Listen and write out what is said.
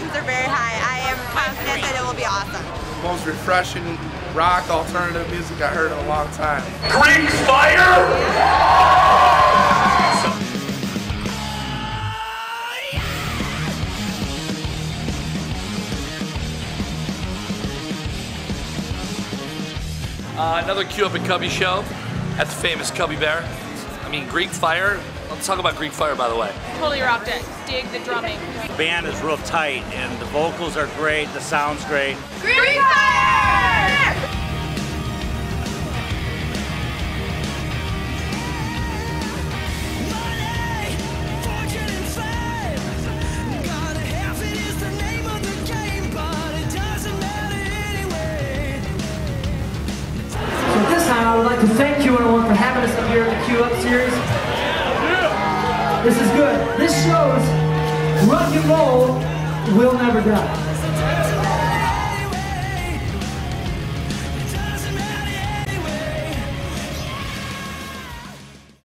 expectations are very high. I am confident that it will be awesome. Most refreshing rock alternative music I heard in a long time. Greek fire! Uh, another Q Up and Cubby show at the famous Cubby Bear. I mean, Greek Fire. Let's talk about Greek Fire, by the way. Totally rocked it. Dig the drumming. The band is real tight, and the vocals are great, the sound's great. Greek Fire! So at this time, I would like to thank Q101 for having us up here in the Q Up series. This is good. This shows rock and roll will never die.